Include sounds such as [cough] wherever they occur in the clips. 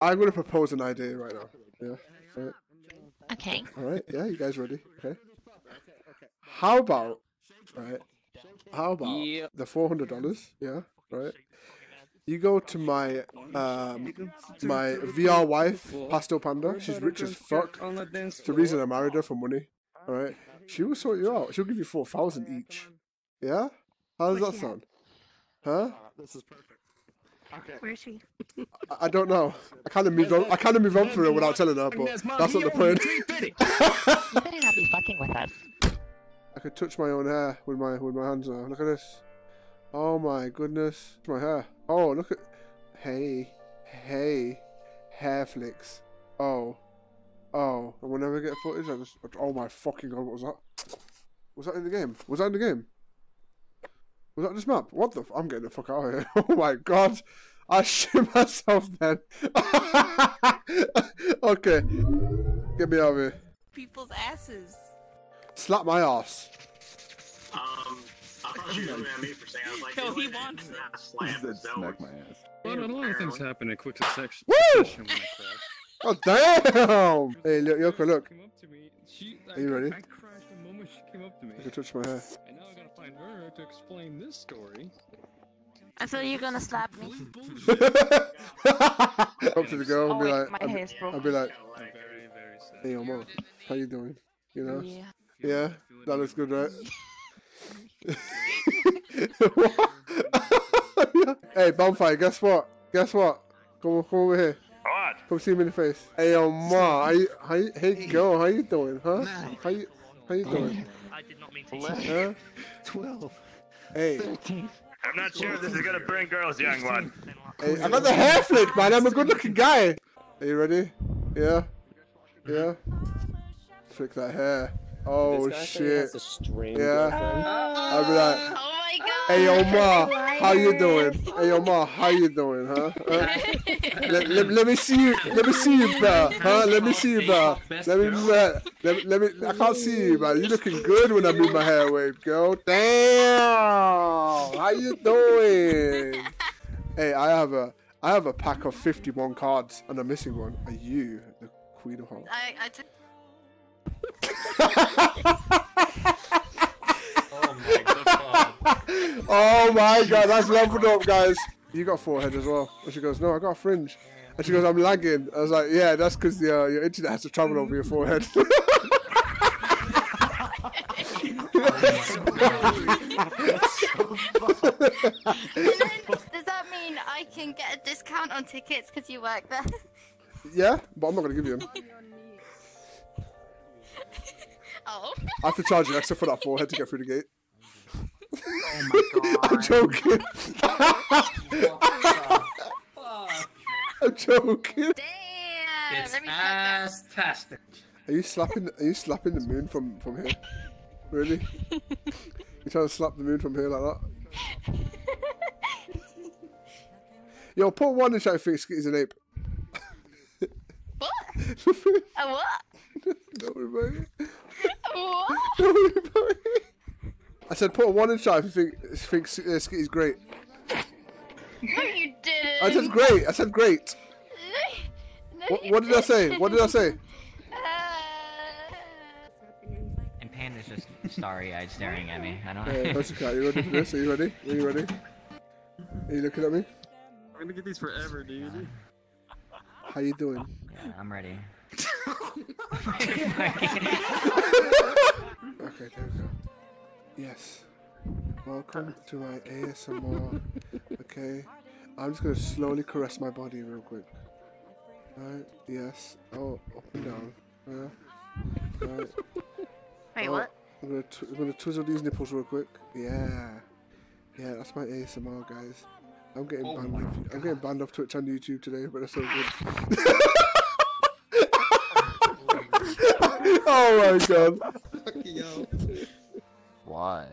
I'm gonna propose an idea right now. Yeah. Right. Okay. All right. Yeah. You guys ready? Okay. How about right? How about Yep. the four hundred dollars? Yeah. Right. You go to my um my VR wife, Pastel Panda. She's rich as fuck. It's the reason I married her for money. All right. She will sort you out. She'll give you four thousand each. Yeah. How does that sound? Huh? This is perfect. Okay. Where is she? I- I don't know. I kind of moved on. I kind of moved on for her without telling her, but that's not the point. [laughs] You better not be fucking with us. I could touch my own hair with my with my hands now. Look at this. Oh my goodness. My hair. Oh look at Hey. Hey. Hair flicks. Oh. Oh. And whenever I get footage I just oh my fucking god, what was that? Was that in the game? Was that in the game? Was that this map? What the f- I'm getting the fuck out of here. [laughs] Oh my god. I shit myself then. [laughs] okay. Get me out of here. People's asses. Slap my ass. Um, I thought you were mad at me for saying I was like, [laughs] No, he wants it's it. not a slap, so smack my ass. Well, a lot of things happen in quick succession. Woo! succession when I crashed. Oh damn! Hey, look, Yoko, look. Came up to me. Are you ready? I crashed the moment she came up to me. I can touch my hair. And now gotta find her to explain this story. I thought you were gonna slap me. Up [laughs] to the girl Oh and be wait, like, my I'll be. I'll be like, very, very hey, yo, mom, how you doing? You know? Yeah. Yeah, that looks good, right? [laughs] hey, bonfire, guess what? Guess what? Come on, come over here. What? Come see me in the face. Hey, yo, ma, how you, how you, hey, girl, how you doing, huh? How you, how you doing? I did not mean to. Huh? 12, Hey, 13. I'm not sure if this is gonna bring girls, young one. hey, I got the hair flick, man. I'm a good-looking guy. Are you ready? Yeah, yeah. Flick that hair. Oh shit. Yeah. I'll be like. Ah, My god. Hey yo [laughs] ma, how you doing? Hey yo ma, how you doing, huh? [laughs] Huh? let, let, let me see you. Let me see you bro. huh? Let me see you bro. Let me, let, let, let me. I can't see you, man. You looking good when I move my hair away, girl. Damn. How you doing? Hey, I have a, I have a pack of fifty-one cards, and I'm missing one. Are you the queen of hearts? I, I took. [laughs] [laughs] oh my god, that's leveled up, guys. You got forehead as well. And she goes, no, I got a fringe. And she goes, I'm lagging. I was like, yeah, that's because uh, your internet has to travel over your forehead. [laughs] [laughs] Does that mean I can get a discount on tickets because you work there? yeah, but I'm not going to give you them. oh. I have to charge you extra for that forehead to get through the gate. Oh my god. I'm joking. [laughs] I'm joking. Damn. It's Let me check that. ass-tastic. Are you slapping? Are you slapping the moon from from here? Really? [laughs] You trying to slap the moon from here like that? Yo, put one in chat if you think Skitty's an ape. What? [laughs] A what? Don't worry about it. A what? Don't worry about it. I said put a one in chat if you think think uh, Skitty's great. No, you didn't. I said great. I said great. No, What, what did I say? What did I say? Uh, And Panda's just starry-eyed staring at me. I don't Hey, [laughs] Pussycat, you ready for this? Are you ready? Are you ready? Are you looking at me? I'm gonna get these forever, dude. How you doing? Yeah, I'm ready. [laughs] [laughs] Okay, there we go. Yes. Welcome to my ASMR. Okay. I'm just gonna slowly caress my body real quick. Alright, yes. Oh, up and down. Yeah. Alright. Wait, Oh, what? I'm gonna, I'm gonna twizzle these nipples real quick. Yeah. Yeah, that's my ASMR, guys. I'm getting Oh banned. off- I'm getting banned off Twitch and YouTube today, but that's so good. [laughs] [laughs] oh my god. Why?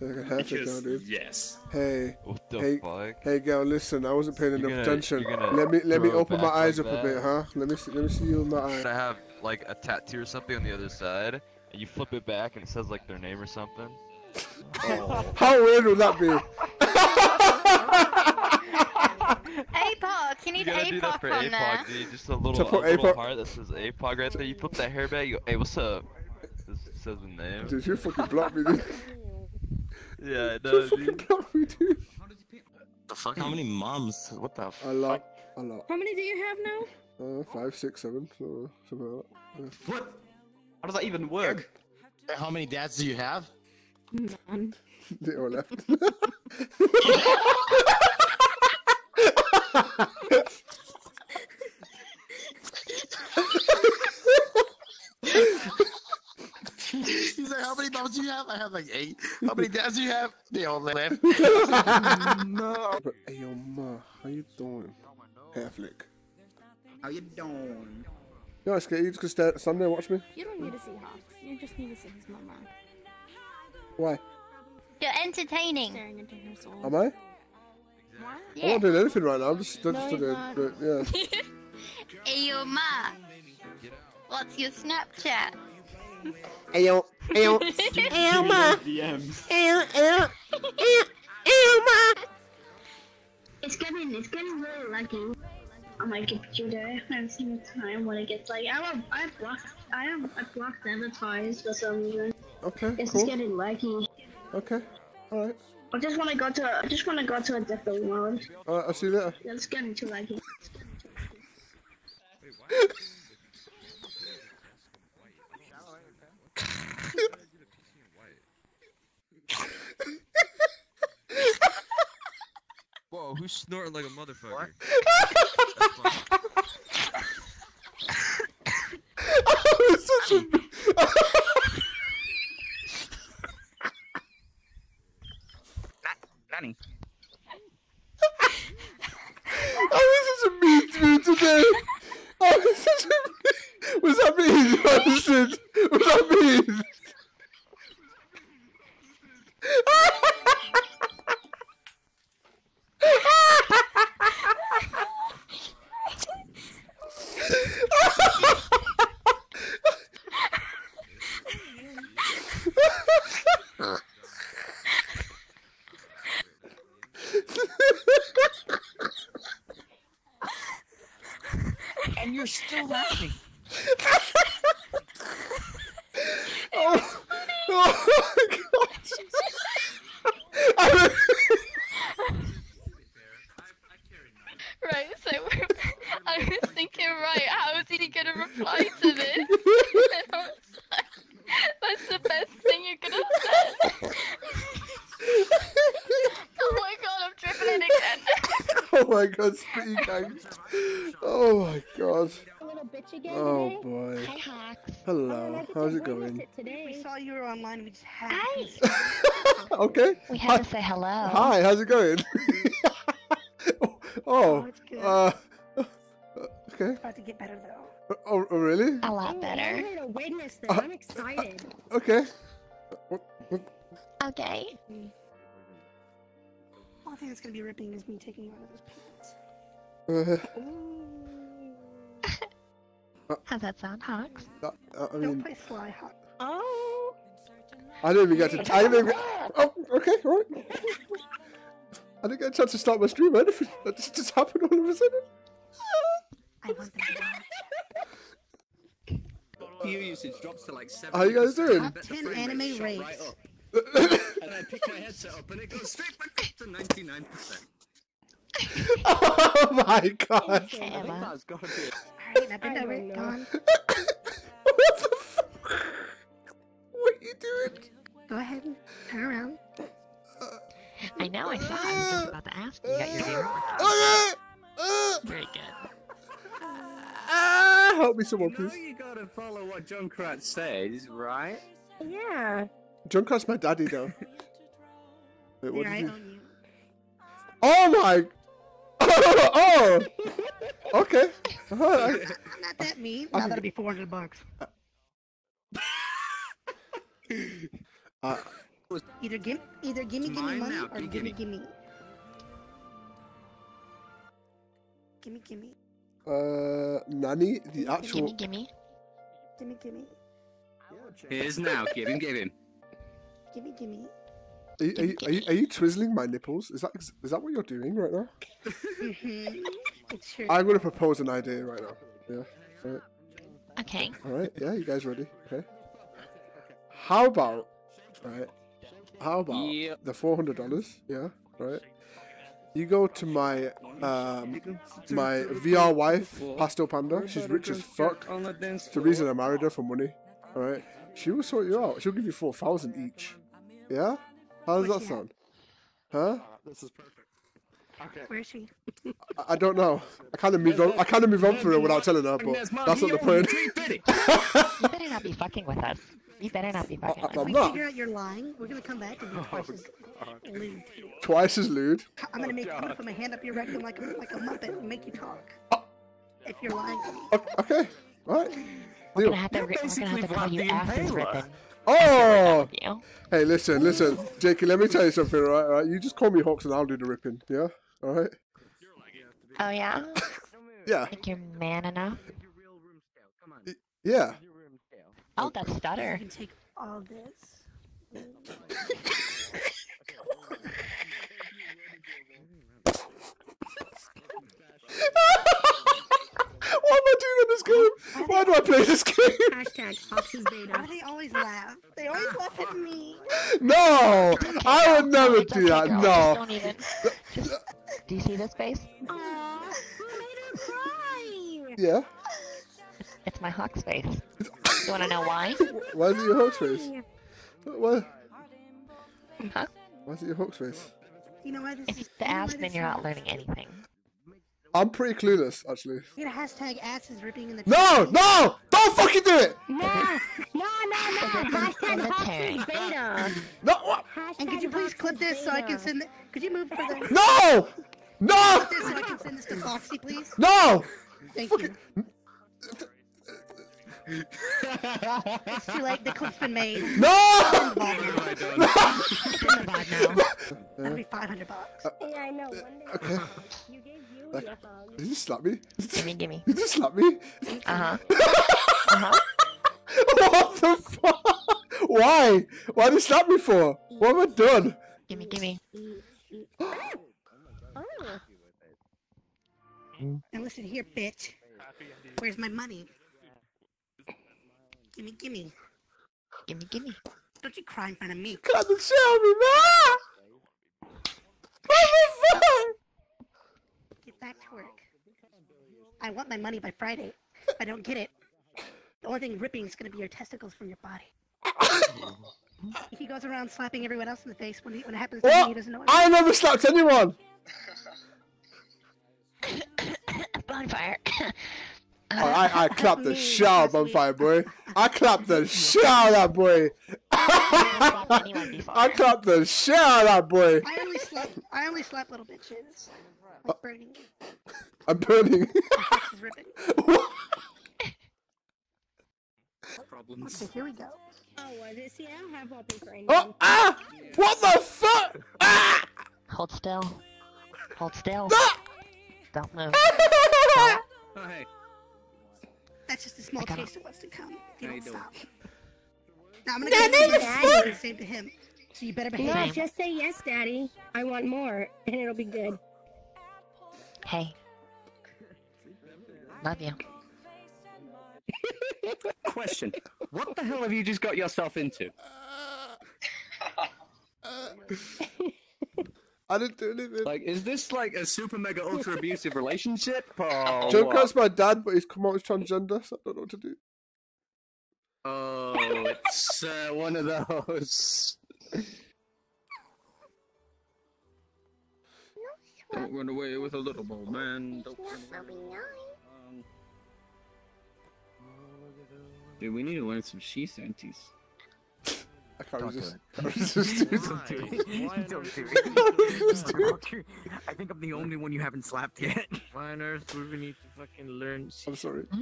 Like a hair flick now, dude. yes. Hey, What the Hey, fuck? hey, girl, listen. I wasn't paying You're enough gonna- attention. Let me let me open my eyes like up a bit, huh? Let me see, let me see you in my eye. to have like a tattoo or something on the other side, and you flip it back and it says like their name or something. Oh. [laughs] How weird would that be? [laughs] Hey, APOC. You You need gotta do that APOC for on there. APOG, dude. Just a little, To a put little APOC heart that says APOG right there. You flip that hair back. You go, hey, what's up? This says the name. Dude, you fucking blocked me, dude. [laughs] Yeah, I [laughs] You know, fucking dude. blocked me, dude. The fuck? How many moms? What the? fuck? A lot. A lot. How many do you have now? Uh, five, six, seven, so, something like that. What? How does that even work? How many dads do you have? None. [laughs] they Zero left. He's like, how many moms do you have? I have like eight. How many dads do you have? They all left. [laughs] no. Hey, yo, ma, how you doing? Hair flick. How you doing? Yo, it's you just gonna stay stand there and watch me? You don't need to see Hawks. You just need to see his mama Why? You're entertaining. staring into her soul. Am I? What? I'm not doing anything right now. I'm just, I'm No, just he's doing, not. doing- yeah. [laughs] Hey, yo, ma. What's your Snapchat? Hey, yo, hey, yo, DMs. It's getting it's getting really lucky on my computer every single time when it gets like I have I blocked I have I blocked avatars for some reason. Okay, It's just cool. getting lucky. Okay, alright. I just want to go to I just want to go to a different world. Alright, I'll see you later. It's getting too lucky. [laughs] Whoa, who's snorting like a [laughs] motherfucker? [laughs] It's such a... Nanny. I was such a mean to me today. I was such a mean... Was that mean? Honestly, was that mean? And you're still laughing. Oh, oh my god. I don't- Right, so I was thinking, right, how is he gonna reply to this? And I was like, That's the best thing you could have said. oh my god, I'm tripping again. [laughs] oh my god, spitty gang. Oh my god. A little bitch Oh boy. Hi Hawks. Hello, how's it going? Today. saw you were online. We just had. Hi. [laughs] Okay. We Hi. had to say hello. Hi, how's it going? [laughs] oh, it's good. uh, okay. About to get better though. Oh, oh, really? A lot better. to witness this. Uh, I'm excited. Okay. What, what, Okay. Only thing that's gonna be ripping is me taking you out of those pants. uh, How's that sound, Hawks? uh, uh, I Don't mean, play Sly Hawk. Oh. I didn't even get to. I didn't even. Oh, okay, all right. I didn't get a chance to start my stream or anything. That just, just happened all of a sudden. I want them to watch. CPU usage drops to like 70 How you guys doing? I bet the 10 anime shot right up. And I pick my headset up and it goes straight back up to 99%. [laughs] oh my god. I think that's gotta be it. Alright, now bend over. Go on. what the fuck? What are you doing? Go ahead and turn around. I know, I saw. I was just about to ask. You got your deer? Ah, ah, Very good. ah, help me, someone, You know please. you gotta follow what Junkrat says, right? Yeah. Junkrat's my daddy, though. [laughs] Wait, what Here, I you? own you. Oh my! [laughs] Oh! Okay. I'm [laughs] not that mean. I Now can- that'll be 400 bucks. Uh, Either give, either gimme, gimme money now, or gimme, gimme, gimme. Gimme, gimme. uh, Nanny, the actual. Gimme, gimme. Gimme, gimme. Here's now, give him, give him. Gimme, gimme. Are you, are, you, are, you, are you twizzling my nipples? Is that ex- is that what you're doing right now? Mm-hmm. It's. I'm gonna propose an idea right now. Yeah. Right. Okay. All right. Yeah. You guys ready? Okay. How about right? How about Yep. the four hundred dollars? Yeah. Right. You go to my um my VR wife, Pastel Panda. She's rich as fuck. The It's the reason I married her for money. All right. She will sort you out. She'll give you four thousand each. Yeah. How does that sound? Huh? This is perfect. Okay. Where is she? I, I don't know. I kind of move on. I kind of move on for her without telling her, but that's not the point. [laughs] You better not be fucking with us. You better not be oh, fucking I- with If us. we not. figure out you're lying, we're gonna come back and [laughs] Oh, be twice as lewd. Twice as lewd. I'm gonna make. I'm gonna put my hand up your rectum like a like a muppet and make you talk. Oh. If you're lying to me. Okay. All right. We're Deal. gonna have to. We're gonna have to tell you after is ripping. Oh. You. Hey, listen, listen, Jakey. Let me tell you something. All right, all right. You just call me Hawks and I'll do the ripping. Yeah. All right. Oh yeah. [laughs] Yeah. Think you're man enough? Yeah. Oh, that You stutter. can take all this. [laughs] [laughs] Why am I doing in this game? Why do I play this game? Hashtag Fox's beta. Why do they always laugh? They always ah. laugh at me. No, I would never do okay, that. girl. Just No. don't even. Just, [laughs] do you see this face? Aww, who made her cry? Yeah. It's my hawk's face. [laughs] You wanna know why? Why is it your Hawks face? Why? Huh? Why is it your Hawks face? You know what? This If is, the you know ass, what then you're not learning anything. I'm pretty clueless, actually. You gotta hashtag ass is ripping in the No, no, don't fucking do it. No, no, no, no. In Hashtag the Fox's beta. No, what? And could you please clip this so I can send it? Could you move for the No, no, clip this so I can send this to Foxy, please? no. Thank Fucking- you. It's too late. The clip's been made. No. It's in the VOD now. That'll be 500 bucks. Yeah, I know. One day Okay. you gave you Like- a hug. Did you slap me? Gimme, gimme. Did you slap me? Uh huh. Uh [laughs] huh. what the fuck? Why? Why did you slap me for? What have I done? Gimme, gimme. Oh. Now listen here, bitch. Where's my money? Gimme, gimme. Gimme, gimme. Don't you cry in front of me. Cut the show me, man. What the fuck? Get back to work. I want my money by Friday. If I don't get it, the only thing ripping is gonna be your testicles from your body. [coughs] he goes around slapping everyone else in the face when, he, when it happens to me, he doesn't know what I never slapped anyone. [coughs] Bonfire. [coughs] Oh, I, I [laughs] clapped the shit out of Bonfire, boy. I clapped the [laughs] shit out of that boy. I [laughs] clapped the shit out of that boy. I only slap I only slap little bitches. Like burning. I'm burning. Fox is ripping. Problems. Okay, here we go. Oh, was it? See, I don't have wallpaper anymore. Oh, ah! What the fuck? Ah! Hold still. Hold still. Ah! Don't move. Oh, hey. That's just a small taste of what's to come. If you don't you doing? stop. [laughs] Now I'm gonna That go to the is daddy. Same to him. So you better behave. No, Same. just say yes, Daddy. I want more, and it'll be good. Hey. Love you. [laughs] Question. What the hell have you just got yourself into? [laughs] I didn't do anything. Like, is this like a super mega ultra abusive relationship? [laughs] What? Kurt's my dad, but he's come out as transgender, so I don't know what to do. Oh, it's uh, one of those. Don't run away with a little old man. Don't run away. Um, dude, we need to learn some she shanties. I can't Don't do resist. it. [laughs] Can't resist, dude. Don't do it. Why [laughs] Don't do Just do it. it. I think I'm the only one you haven't slapped yet. [laughs] Why on earth would we need to fucking learn? I'm sorry. [gasps]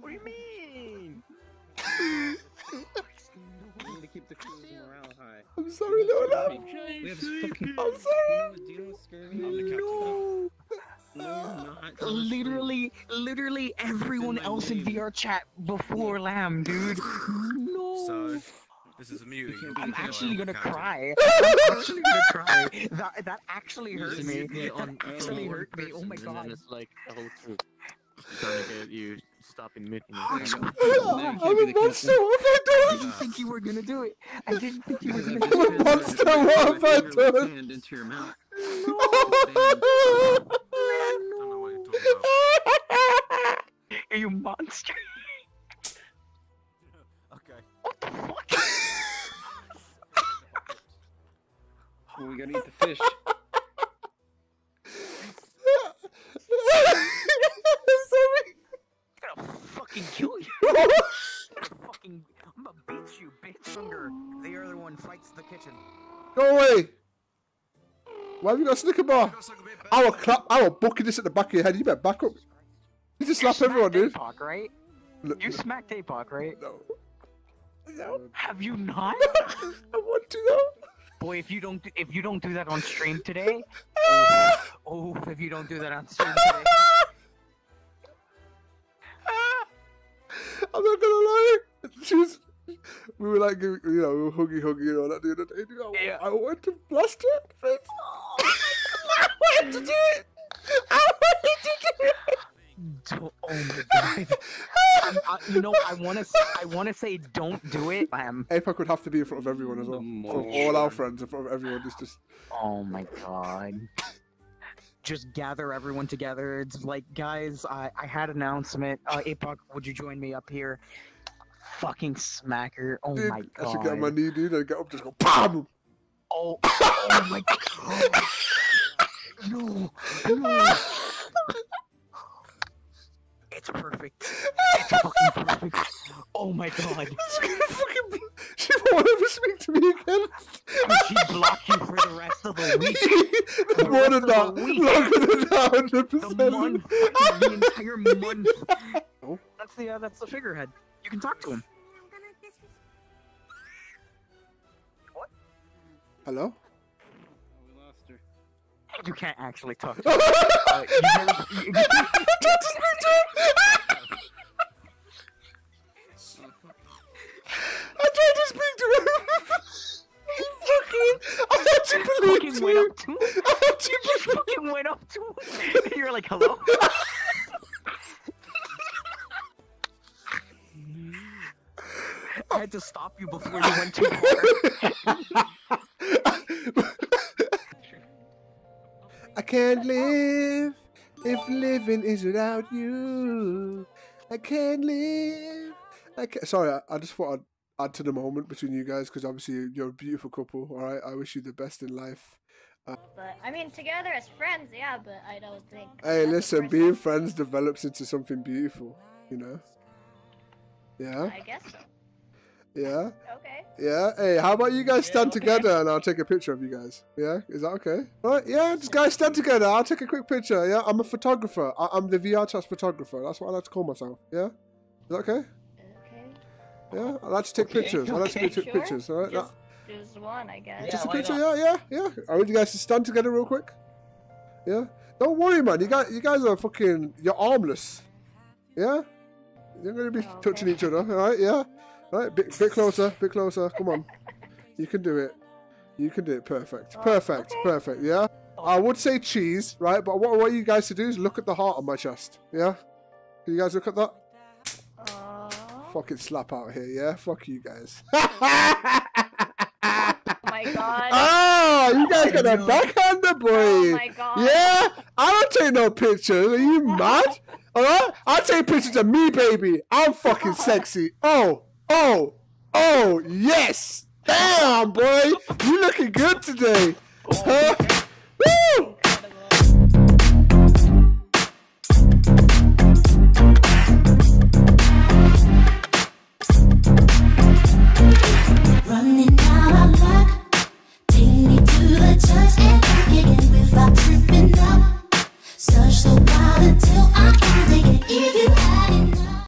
What do you mean? To keep the crew's morale high. I'm sorry, Lola. We have fucking. I'm sorry. Do you know what's scary? I'm the captain. [gasps] No. Literally, literally everyone else in VRChat before Lamb, dude. No. So, This is a mute. I'm actually gonna cry. [laughs] I'm actually gonna cry. That that actually hurt me. That actually hurt me. Oh my god. it's like the whole truth. Trying to get you stopping muting. Oh, I'm a monster. What have I I done? didn't think you were gonna do it. I didn't think you were Because gonna I've do just it. monster, what have I Put your done? hand [laughs] [laughs] into your mouth. You monster. Okay. What the fuck? [laughs] Oh, we gotta eat the fish. [laughs] Sorry. I'm gonna fucking kill you. [laughs] I'm gonna fucking. I'm gonna beat you, bitch. Hunger. The other one fights the kitchen. Go away. Why have you got a Snicker bar? I will clap. I will bucket this at the back of your head. You better back up. You just slap everyone, dude. APOC, right? Look, You smacked APOC, right? no. No. Have you not? [laughs] I want to though. Boy, if you don't do, if you don't do that on stream today, [laughs] oh, oh, if you don't do that on stream today, [laughs] I'm not gonna lie. She was. We were like, you know, we were huggy huggy, you know, that the other day. dude. I, Yeah. I wanted to blast her in the face. I wanted to do it. I wanted to do it. don't, oh my god, I'm, you know, I want to, I want to say, don't do it. Um, APOC would have to be in front of everyone as well. From all our friends, in front of everyone. It's just. oh my god. Just gather everyone together. It's like, guys, I, I had an announcement. Uh, APOC, would you join me up here? Fucking smacker. Oh Dude, my god. I should get on my knee, dude, and get up, just go PAM! Oh, oh my god. No, no. It's perfect. It's fucking perfect. Oh my god. She's gonna fucking. She won't ever speak to me again. And she blocked you for the rest of the week. More than that. of the week. Longer than that, hundred The month, the entire month. Oh. That's the uh, that's the figurehead. You can talk to him. Hello. We lost her. You can't actually talk to him. Uh, you never, you, I tried to speak to him. He fucking. I actually believed fucking went you. up to him. I actually You believed. fucking went up to him. And you're like, hello. I had to stop you before you went too far. Can't live if living is without you. I can't live. I can't. Sorry, I, I just thought I'd add to the moment between you guys because obviously you're a beautiful couple. All right, I wish you the best in life. Uh, but I mean, together as friends, yeah. But I don't think. Hey, listen, being friends develops into something beautiful. You know. Yeah, I guess so. Yeah, Okay. yeah. Hey, how about you guys stand together and I'll take a picture of you guys? Yeah, is that okay? All right, yeah, just guys stand together. I'll take a quick picture. Yeah, I'm a photographer. I- I'm the VRChat photographer. That's what I like to call myself. Yeah, is that okay? Okay. Yeah, I like to take Okay, pictures. I like to take Sure. pictures. All right, Just, just one, I guess. just a picture. not? Yeah, yeah, yeah. I want you guys to stand together real quick. Yeah, don't worry, man. You guys, you guys are fucking. You're armless. Yeah, you're gonna be oh, Okay. touching each other. All right, yeah. All right, bit, bit closer, bit closer. Come on, you can do it. You can do it. Perfect, Oh, perfect, perfect. Yeah. I would say cheese, right? But what I want you guys to do is look at the heart on my chest. Yeah. Can you guys look at that? Fucking slap out here, yeah? Fuck you guys. [laughs] Oh my god. Ah, you guys got a backhander, boy. Oh my god. Yeah, I don't take no pictures. Are you mad? [laughs] All right, I take pictures of me, baby. I'm fucking [laughs] sexy. Oh, oh, oh, yes. Damn, boy, you looking good today. Huh? Oh, Woo!